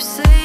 say